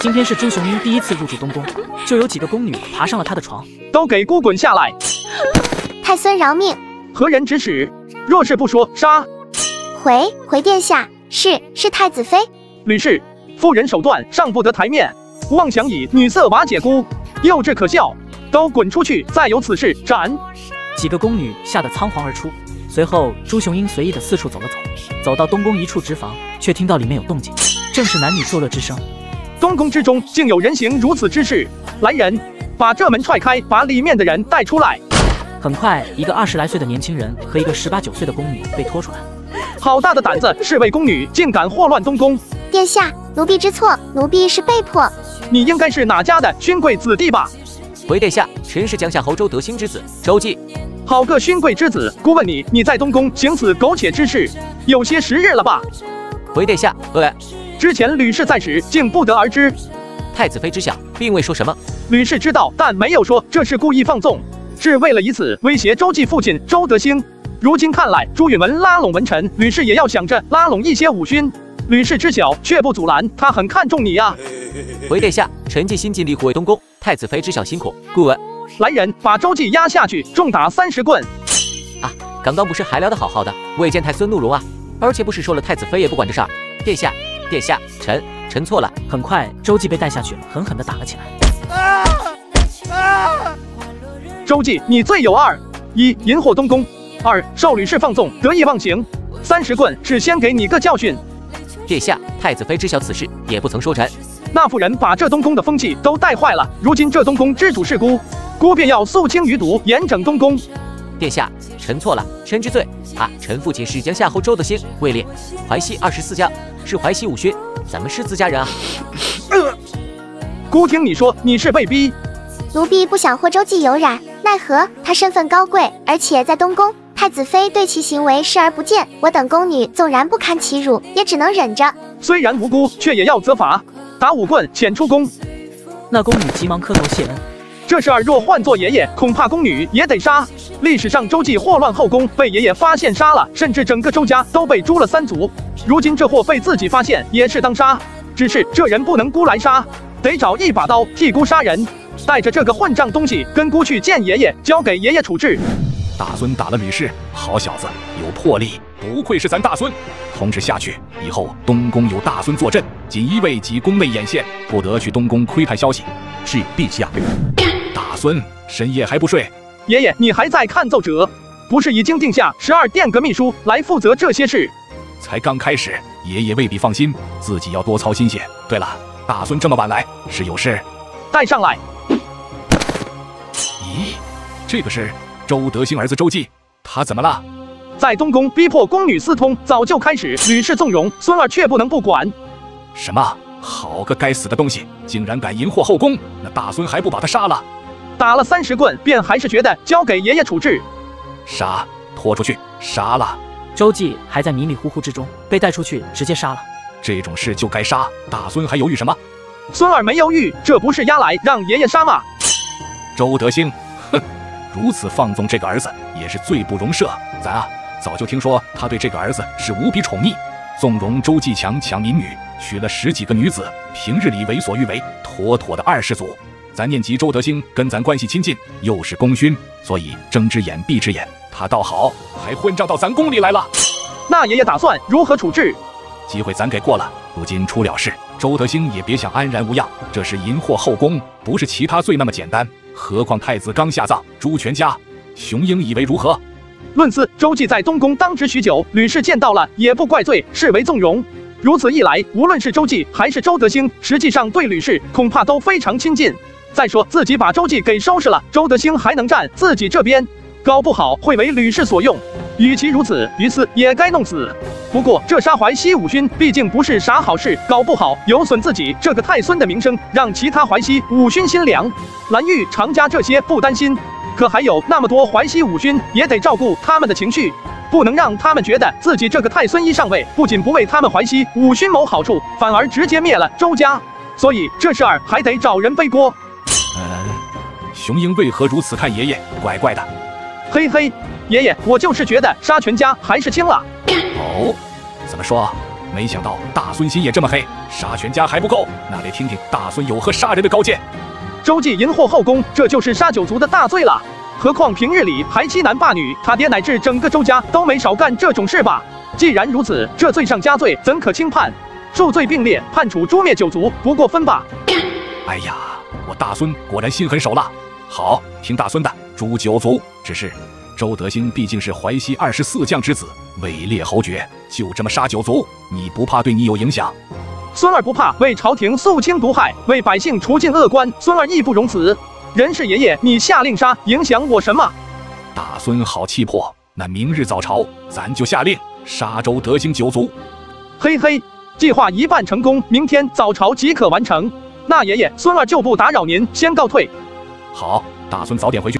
今天是朱雄英第一次入住东宫，就有几个宫女爬上了他的床。都给姑滚下来！太孙饶命！何人指使？若是不说，杀！回回殿下，是是太子妃。吕氏，妇人手段上不得台面，妄想以女色瓦解姑，幼稚可笑！都滚出去！再有此事，斩！几个宫女吓得仓皇而出。随后，朱雄英随意的四处走了走，走到东宫一处直房，却听到里面有动静，正是男女作乐之声。东宫之中竟有人行如此之事！来人，把这门踹开，把里面的人带出来！很快，一个二十来岁的年轻人和一个十八九岁的宫女被拖出来。好大的胆子！侍卫宫女竟敢祸乱东宫！殿下，奴婢知错，奴婢是被迫。你应该是哪家的勋贵子弟吧？回殿下，臣是江夏侯周德兴之子周忌。好个勋贵之子！姑问你，你在东宫行此苟且之事，有些时日了吧？回殿下，呃，之前吕氏在时，竟不得而知。太子妃知晓，并未说什么。吕氏知道，但没有说这是故意放纵，是为了以此威胁周记父亲周德兴。如今看来，朱允文拉拢文臣，吕氏也要想着拉拢一些武勋。吕氏知晓，却不阻拦，他很看重你呀。回殿下，臣尽心尽力护卫东宫。太子妃知晓辛苦，顾问。来人，把周记压下去，重打三十棍。啊，刚刚不是还聊得好好的，未见太孙怒容啊？而且不是说了，太子妃也不管这事儿。殿下，殿下，臣臣错了。很快，周忌被带下去，狠狠地打了起来。啊啊！周忌，你罪有二：一，淫惑东宫；二，受吕氏放纵，得意忘形。三十棍是先给你个教训。殿下，太子妃知晓此事，也不曾说臣。那妇人把这东宫的风气都带坏了，如今这东宫之主是孤，孤便要肃清余毒，严整东宫。殿下，臣错了，臣知罪。啊，臣父亲是江夏侯周的兴，位列淮西二十四将，是淮西五勋，咱们是自家人啊。姑听你说，你是被逼。奴婢不想祸周忌有染，奈何他身份高贵，而且在东宫，太子妃对其行为视而不见，我等宫女纵然不堪其辱，也只能忍着。虽然无辜，却也要责罚。打五棍，遣出宫。那宫女急忙磕头谢恩。这事儿若换做爷爷，恐怕宫女也得杀。历史上周忌祸乱后宫，被爷爷发现杀了，甚至整个周家都被诛了三族。如今这货被自己发现，也是当杀。只是这人不能孤来杀，得找一把刀替姑杀人。带着这个混账东西，跟姑去见爷爷，交给爷爷处置。大孙打了吕氏，好小子，有魄力，不愧是咱大孙。通知下去，以后东宫有大孙坐镇，锦衣卫及宫内眼线，不得去东宫窥探消息。是陛下。大孙深夜还不睡？爷爷，你还在看奏折？不是已经定下十二殿阁秘书来负责这些事？才刚开始，爷爷未必放心，自己要多操心些。对了，大孙这么晚来是有事？带上来。咦，这个是周德兴儿子周忌，他怎么了？在东宫逼迫宫女私通，早就开始，屡试纵容，孙儿却不能不管。什么？好个该死的东西，竟然敢淫惑后宫！那大孙还不把他杀了？打了三十棍，便还是觉得交给爷爷处置。杀！拖出去！杀了！周记还在迷迷糊糊之中，被带出去，直接杀了。这种事就该杀！大孙还犹豫什么？孙儿没犹豫，这不是押来让爷爷杀吗？周德兴，哼，如此放纵这个儿子，也是罪不容赦。咱啊。早就听说他对这个儿子是无比宠溺，纵容周继强抢民女，娶了十几个女子，平日里为所欲为，妥妥的二世祖。咱念及周德兴跟咱关系亲近，又是功勋，所以睁只眼闭只眼。他倒好，还混账到咱宫里来了。那爷爷打算如何处置？机会咱给过了，如今出了事，周德兴也别想安然无恙。这是淫惑后宫，不是其他罪那么简单。何况太子刚下葬，朱全家，雄鹰以为如何？论资，周记在东宫当值许久，吕氏见到了也不怪罪，视为纵容。如此一来，无论是周记还是周德兴，实际上对吕氏恐怕都非常亲近。再说自己把周记给收拾了，周德兴还能站自己这边，搞不好会为吕氏所用。与其如此，于此也该弄死。不过这杀淮西五勋毕竟不是啥好事，搞不好有损自己这个太孙的名声，让其他淮西五勋心凉。蓝玉、常家这些不担心。可还有那么多淮西五勋，也得照顾他们的情绪，不能让他们觉得自己这个太孙一上位，不仅不为他们淮西五勋谋好处，反而直接灭了周家。所以这事儿还得找人背锅。嗯，雄鹰为何如此看爷爷？怪怪的。嘿嘿，爷爷，我就是觉得杀全家还是轻了。哦，怎么说？没想到大孙心也这么黑，杀全家还不够，那得听听大孙有何杀人的高见。周记淫惑后宫，这就是杀九族的大罪了。何况平日里还欺男霸女，他爹乃至整个周家都没少干这种事吧？既然如此，这罪上加罪，怎可轻判？数罪并列，判处诛灭九族，不过分吧？哎呀，我大孙果然心狠手辣。好，听大孙的，诛九族。只是周德兴毕竟是淮西二十四将之子，位列侯爵，就这么杀九族，你不怕对你有影响？孙儿不怕为朝廷肃清毒害，为百姓除尽恶官，孙儿义不容辞。人是爷爷，你下令杀，影响我什么？大孙好气魄，那明日早朝，咱就下令杀周德兴九族。嘿嘿，计划一半成功，明天早朝即可完成。那爷爷，孙儿就不打扰您，先告退。好，大孙早点回去。